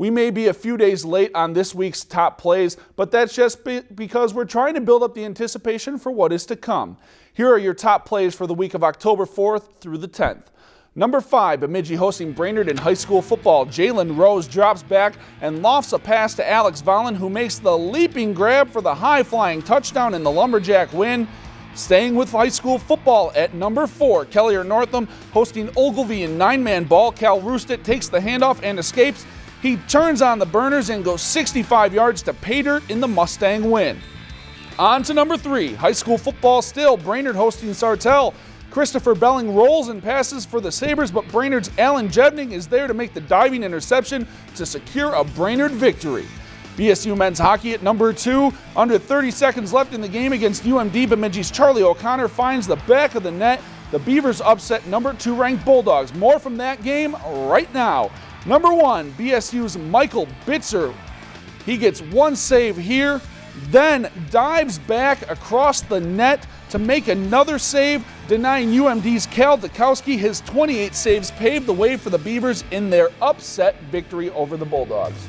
We may be a few days late on this week's top plays, but that's just be because we're trying to build up the anticipation for what is to come. Here are your top plays for the week of October 4th through the 10th. Number 5, Bemidji hosting Brainerd in high school football. Jalen Rose drops back and lofts a pass to Alex Vollen, who makes the leaping grab for the high-flying touchdown in the Lumberjack win. Staying with high school football at number 4, Kelliher Northome hosting Ogilvie in nine-man ball. Cal Roostet takes the handoff and escapes. He turns on the burners and goes 65 yards to pay dirt in the Mustang win. On to number three, high school football still, Brainerd hosting Sartell. Christopher Belling rolls and passes for the Sabres, but Brainerd's Alan Jebning is there to make the diving interception to secure a Brainerd victory. BSU men's hockey at number two. Under 30 seconds left in the game against UMD, Bemidji's Charlie O'Connor finds the back of the net. The Beavers upset number two ranked Bulldogs. More from that game right now. Number one, BSU's Michael Bitzer. He gets one save here, then dives back across the net to make another save, denying UMD's Cal Dukowski. His 28 saves paved the way for the Beavers in their upset victory over the Bulldogs.